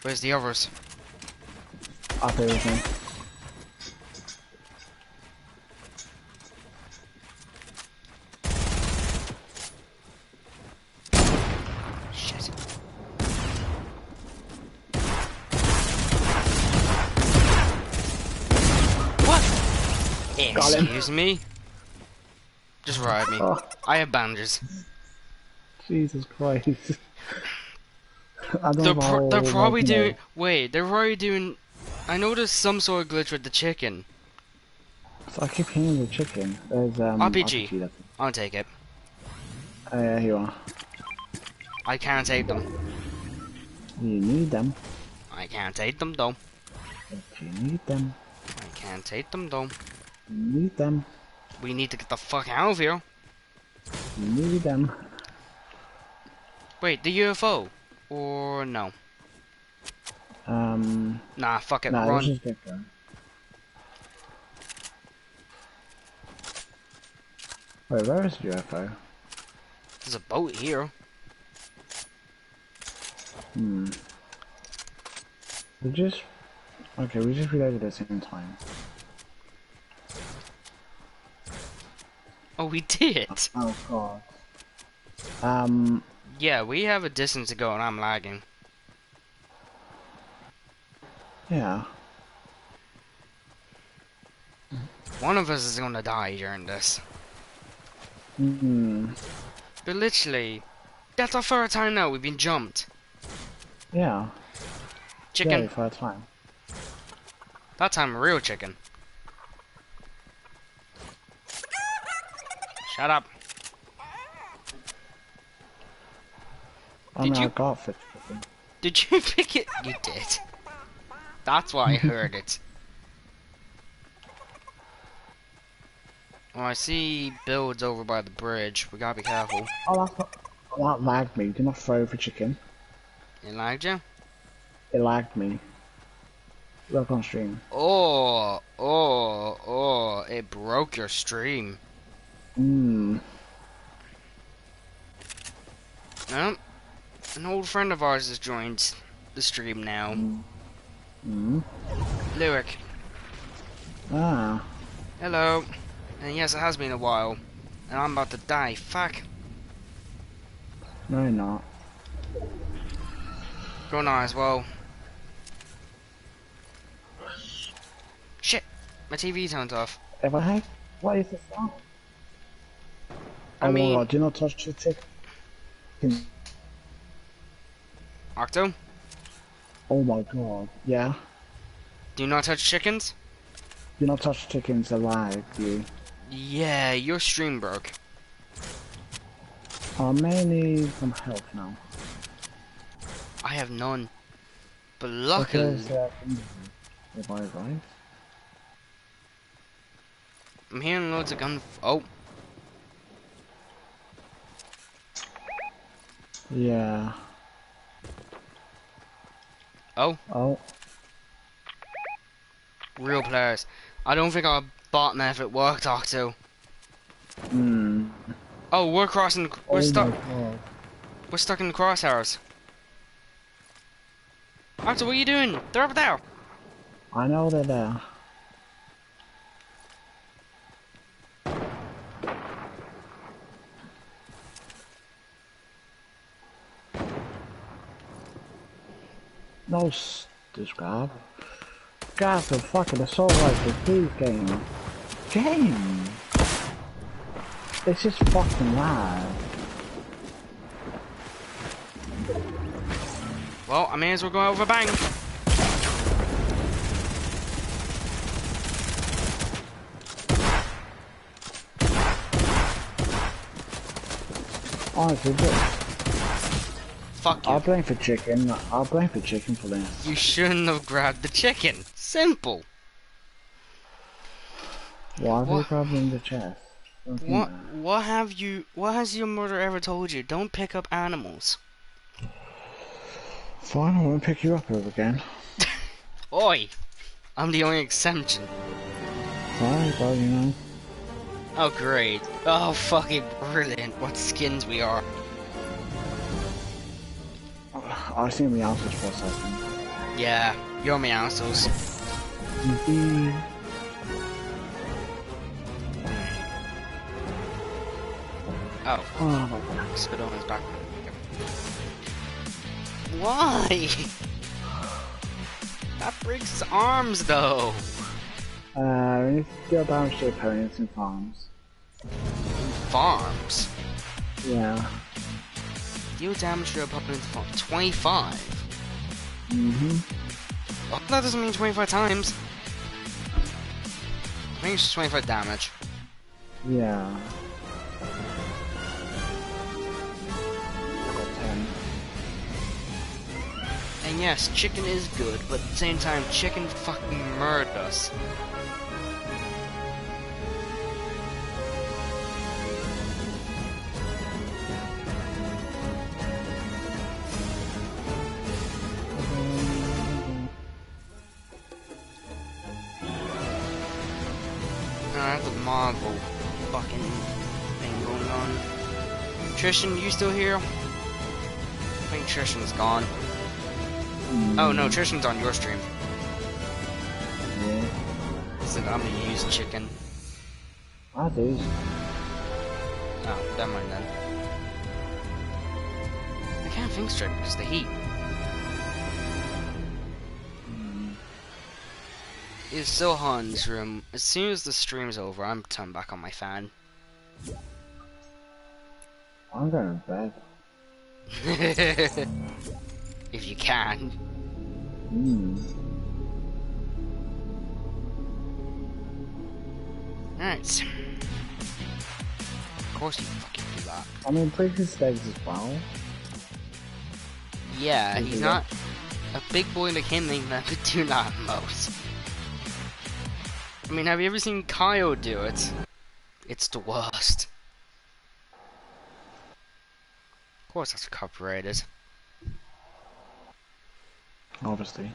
Where's the others?
Up him.
Excuse me? Just ride me.
Oh,
I have bandages.
Jesus Christ. I don't
They're,
know
pro- they're probably doing. Wait, they're probably doing. I there's some sort of glitch with the chicken.
So I keep hearing the chicken. There's um.
RPG.
that's-
I'll take it.
Oh yeah, here you are.
I can't take them.
You need them.
I can't take them though.
If you need them.
I can't take them though.
You need them.
We need to get the fuck out of here.
You need them.
Wait, the UFO? Or no?
Um.
Nah, fuck it,
Nah,
run.
let's just get going. Wait, where is the UFO?
There's a boat here.
Hmm. We just. Okay, we just reloaded at the same time.
Oh, we did.
Oh god. Um.
Yeah, we have a distance to go and I'm lagging.
Yeah.
One of us is gonna die during this.
Hmm.
But literally, that's our third time now we've been jumped.
Yeah.
Chicken.
Yeah, for a time.
That time, real chicken. Shut up.
I
Did
mean,
you-
I got.
Did you pick it? You did. That's why I heard it. Oh, I see builds over by the bridge. We gotta be careful.
Oh, that's not. That lagged me. Did not throw for chicken.
It lagged you?
It lagged me. Look on stream.
Oh, oh, oh, it broke your stream.
Hmm.
No. An old friend of ours has joined the stream now.
Hmm.
Lyric.
Ah.
Hello. And yes, it has been a while. And I'm about to die. Fuck.
No, you're not.
Go now as well. Shit. My TV turned off.
If I. What is this now?
I
oh
mean-
my god, do not touch the chicken.
Octo,
Oh my god. Yeah.
do not touch chickens?
Do not touch chickens alive, you.
Yeah, your stream broke.
I may need some help now.
I have none. But luckily,
Because, uh, if I right?
I'm hearing loads of gun. Oh,
Yeah.
oh,
Oh.
real players. I don't think our bot it worked, Octo.
Hmm.
Oh, we're crossing. We're
oh
stuck. We're stuck in the crosshairs. Octo, what are you doing? They're up there.
I know they're there. No, s- describe. God, the fucking assault rifle, please, game. Game! It's just fucking live.
Well, I may as well go out with a bang.
Honestly, but
Fuck you.
I'll blame for chicken. I'll blame for chicken for this.
You shouldn't have grabbed the chicken. Simple.
Why are
What?
grabbing the chest?
What? What have you? What has your mother ever told you? Don't pick up animals.
Fine, I won't pick you up ever again.
Oi! I'm the only.
Sorry, but you know.
Oh great. Oh fucking brilliant. What skins we are.
I see me answers for a second.
Yeah, you're Meowscles.
Indeed.
Oh,
Oh my god.
spit on his back. Why? That breaks his arms though.
Uh, we need to deal damage to opponents in farms.
Farms.
Yeah.
Deal damage to opponent's farm. 25.
Mm-hmm.
Oh, that doesn't mean 25 times. I think it's just 25 damage.
Yeah. I got 10.
And yes, chicken is good, but at the same time, chicken fucking murdered us. Trishan, you still here? I think Trishan's gone. Oh no, hmm. Trishan's on your stream.
Yeah.
Said I'm gonna use chicken.
I do.
Oh, never mind then. I can't think straight because of the heat. It's still hot in this room. As soon as the stream's over, I'm turning back on my fan.
I'm going to bed.
if you can.
Mm.
Alright. Of course you fucking do that.
I mean, previous days as well.
Yeah,
Thank
he's not a big boy like him ain't never do that most. I mean, have you ever seen Kyle do it? It's the worst. Of course that's copyrighted.
Obviously.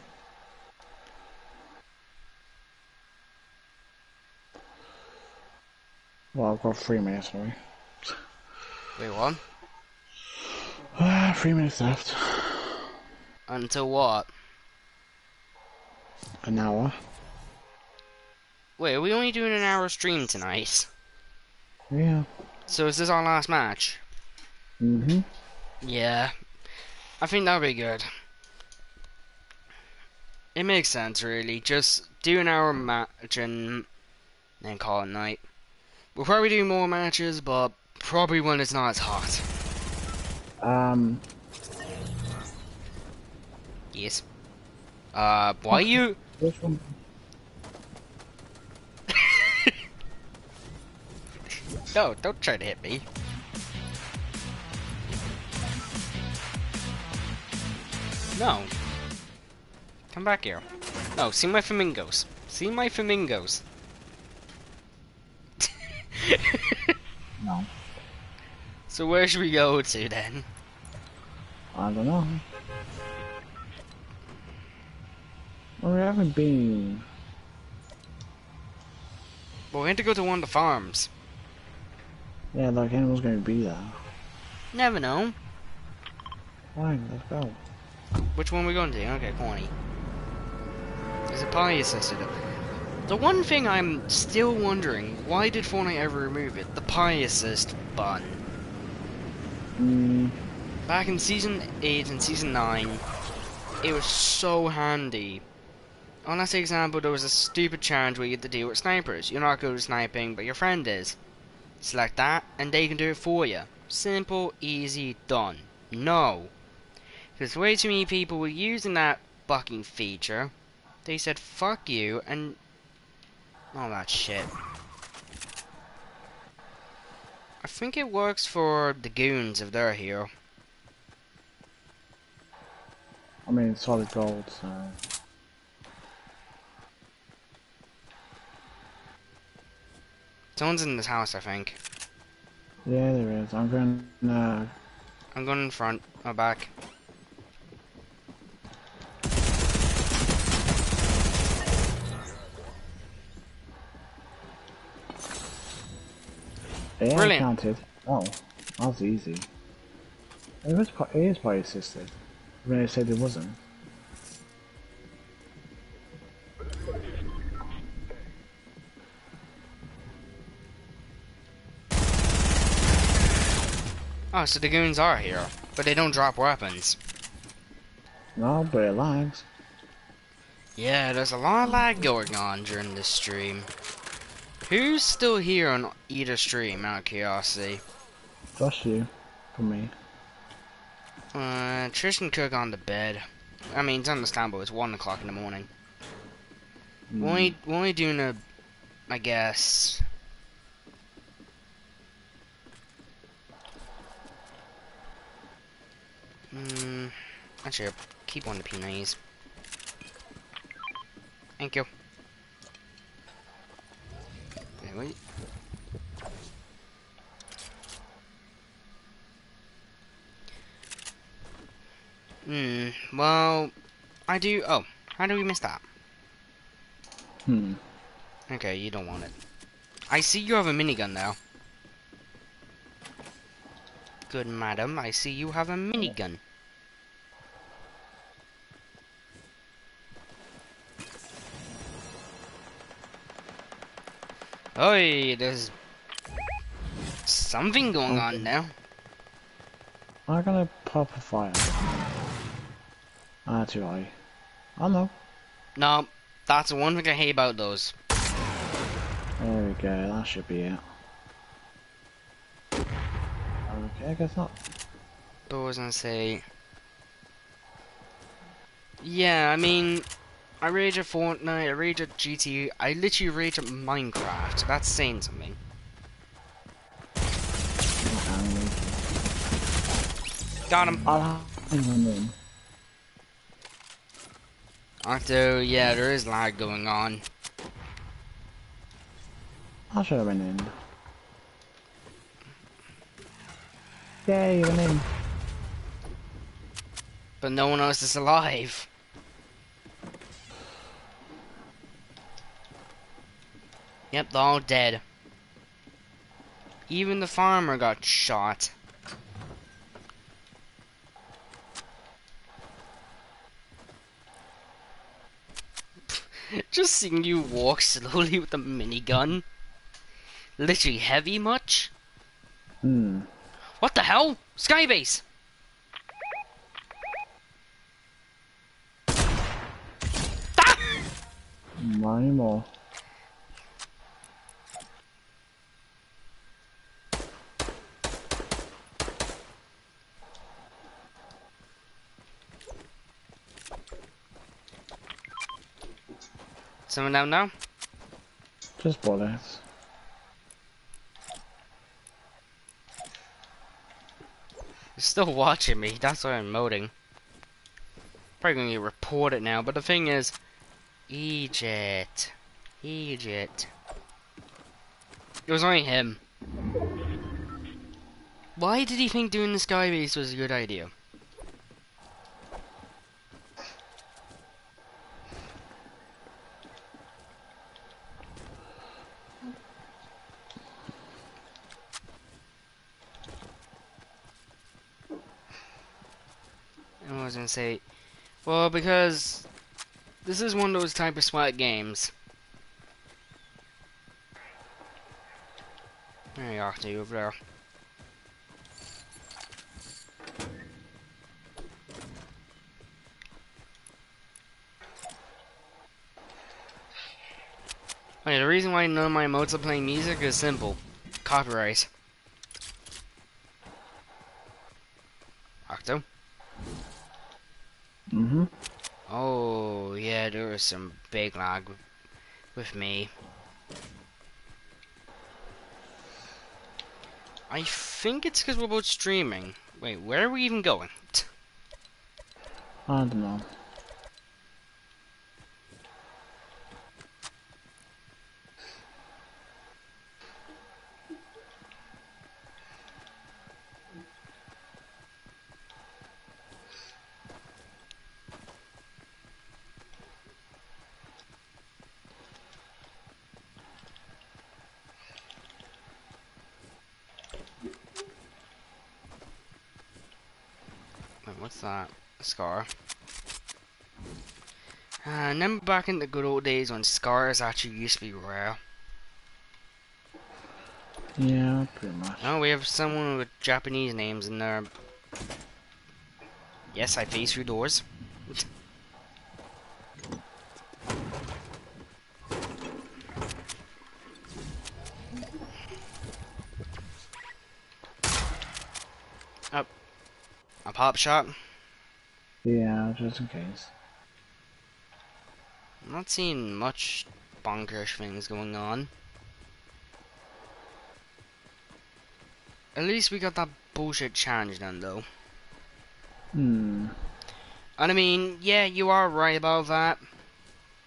Well, I've got three minutes, sorry.
Wait, what?
Ah, three minutes left.
Until what?
An hour.
Wait, are we only doing an hour stream tonight?
Yeah.
So is this our last match?
Mm-hmm.
Yeah. I think that'll be good. It makes sense, really. Just do an hour match and then call it night. We'll probably do more matches, but probably when it's not as hot.
Um,
Yes. Uh, why you?
one.
No, don't try to hit me. No. Come back here. No, see my flamingos. See my flamingos.
No.
So where should we go to then?
I don't know. Well, we haven't been.
Well, we had to go to one of the farms.
Yeah, like animals going to be there.
Never know.
Fine, let's go.
Which one are we going to? Okay, corny. Is it assisted? The one thing I'm still wondering, why did Fortnite ever remove it? The pie assist button.
Mm,
Back in season 8 and season 9, it was so handy. On that example, there was a stupid challenge where you had to deal with snipers. You're not good at sniping, but your friend is. Select that, and they can do it for you. Simple, easy, done. No. Because way too many people were using that fucking feature. They said, fuck you, and all that shit. I think it works for the goons if they're here.
I mean, it's solid gold, so.
Someone's in this house, I think.
Yeah, there is. I'm going to.
Uh, I'm going in front, or back.
Yeah,
Brilliant.
counted. Oh, that was easy. It was. It is probably assisted. When they said it wasn't.
Oh, so the goons are here, but they don't drop weapons.
No, but it lags.
Yeah, there's a lot of lag going on during this stream. Who's still here on either stream, out of curiosity?
Just you. For me.
Uh, Tristan Cook on the bed. I mean, it's understandable, it's 1 o'clock in the morning.
Mm.
We're only, we're only doing a, I guess... Hmm, actually, I'll keep on the P90s. Thank you. Wait. Hmm, well, I do, oh, how do we miss that?
Hmm.
Okay, you don't want it. I see you have a minigun now. Good madam, I see you have a minigun. Oi, there's something going on now.
I'm gonna pop a fire. Ah, too high. I know.
No, that's the one thing I hate about those.
There we go, that should be it. Okay, I guess not.
But I was gonna say. Yeah, I mean, I rage at Fortnite, I rage at GT, I literally rage at Minecraft. That's saying something. Got him.
I'll have him in.
Octo, yeah, there is lag going on.
I should have been in. Yay, you went in.
But no one else is alive. Yep, they're all dead. Even the farmer got shot. Just seeing you walk slowly with a minigun. Literally heavy much?
Hmm.
What the hell? Skybase! Ah!
Not anymore.
Someone down now?
Just bullets.
You're still watching me, that's why I'm emoting. Probably gonna get reported now, but the thing is, Egypt. Egypt. It was only him. Why did he think doing the skybase was a good idea? Well, because this is one of those type of SWAT games. There you are, you over there. Okay, the reason why none of my emotes are playing music is simple. Copyright.
Mm-hmm.
Oh, yeah, there was some big lag with, with me. I think it's because we're both streaming. Wait, where are we even going?
I don't know.
What's that? Scar. Uh, remember back in the good old days when scars actually used to be rare?
Yeah, pretty much.
Oh, we have someone with Japanese names in there. Yes, I face through doors. Pop shot.
Yeah, just in case.
I'm not seeing much bonkers things going on. At least we got that bullshit challenge done, though.
Hmm.
And I mean, yeah, you are right about that.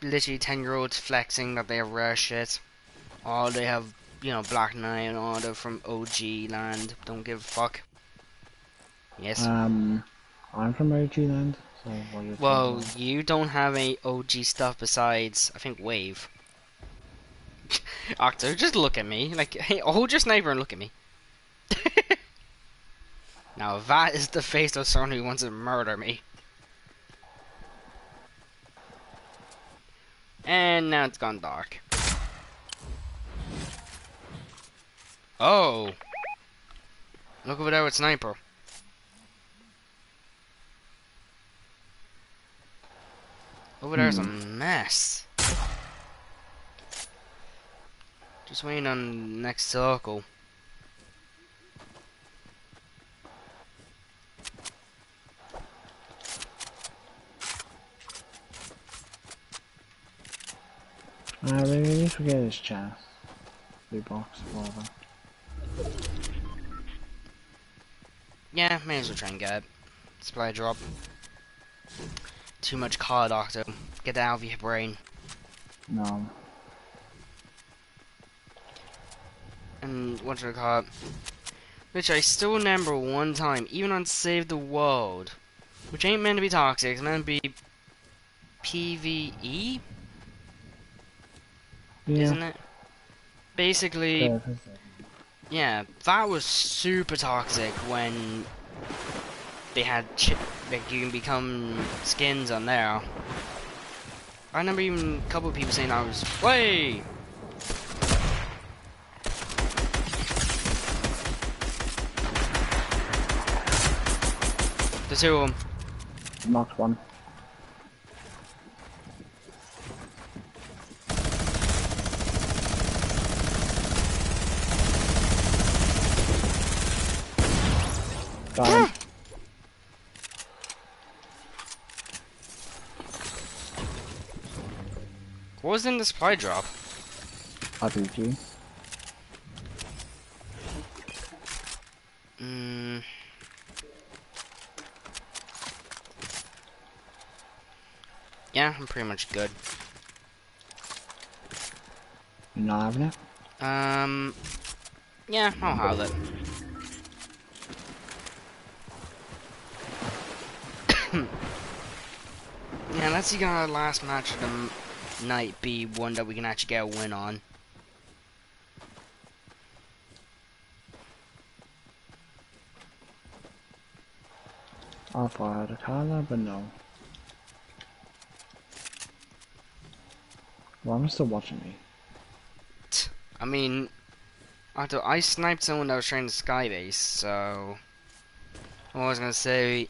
Literally 10 year olds flexing that they have rare shit. Or they have, you know, Black Knight and all from OG land. Don't give a fuck. Yes.
Um, I'm from OG land, so what are you
well, you don't have any OG stuff besides, I think, Wave. Octo, just look at me. Like, hey, hold your sniper and look at me. now, that is the face of someone who wants to murder me. And now it's gone dark. Oh! Look over there with sniper. Over there's a mess. Just waiting on next circle.
about? Uh, maybe at least we get his chest. Blue box, whatever.
Yeah, may as well try and get it. Supply drop. Too much car doctor. Get that out of your brain.
No.
And what's call it? Which I still remember one time, even on Save the World, which ain't meant to be toxic, it's meant to be PvE,
Yeah.
isn't it? Basically,
Yeah.
That was super toxic when they had like you can become skins on there. I remember even a couple of people saying I was way. The two of them.
Knocked one. Got him.
What was in the supply drop?
RPG.
Mm. Yeah, I'm pretty much good.
You not having it?
Um, yeah, I'll have it. yeah, let's see our last match of the night be one that we can actually get a win on.
I'll had a collar, but no. Well, I'm still watching me.
I mean, I, I sniped someone that was trying to skybase, so I was gonna say,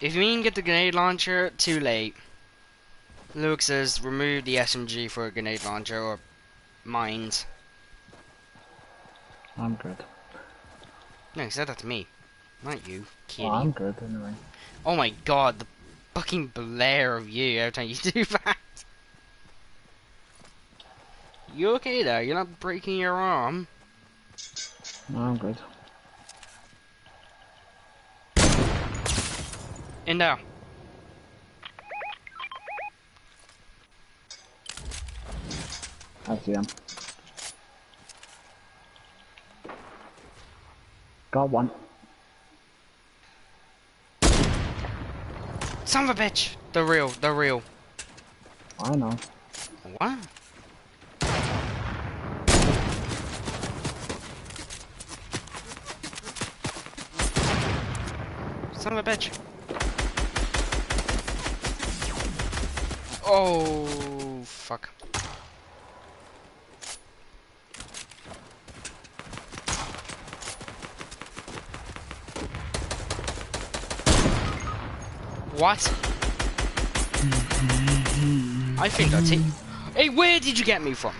if you mean get the grenade launcher, too late. Luke says remove the SMG for a grenade launcher or mines.
I'm good.
No, he said that to me, not you, kitty.
Well, I'm good anyway.
Oh my god, the fucking blare of you every time you do that. You okay there? You're not breaking your arm?
No, I'm good.
In there.
I see him. Got one.
Son of a bitch! The real, the real.
I know.
What? Son of a bitch. Oh, fuck. What? I think that's it. Hey, where did you get me from?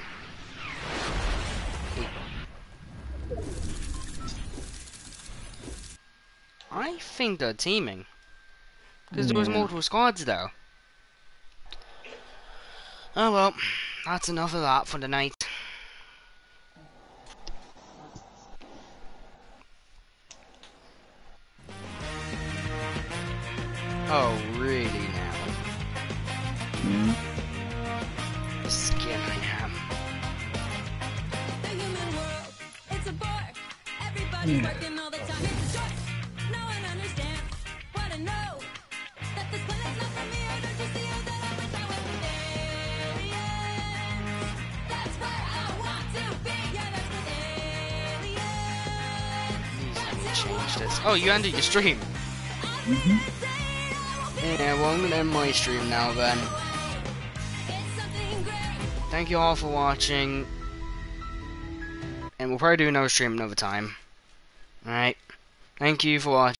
I think they're teaming. Because there was
hmm.
multiple squads though. Oh well, that's enough of that for the night. Oh,
you
ended your stream. Mm-hmm. Yeah, well, I'm gonna end my stream now then.
It's something great.
Thank you all for watching. And we'll probably do another stream another time. Alright. Thank you for watching.